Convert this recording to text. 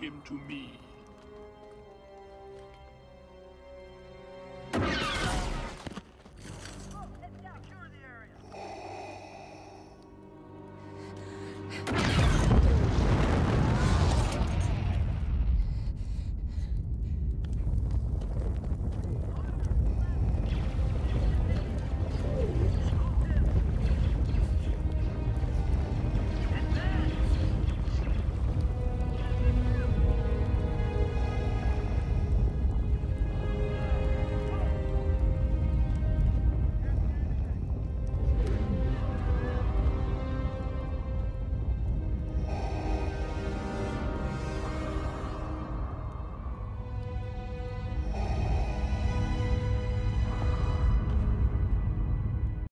him to me.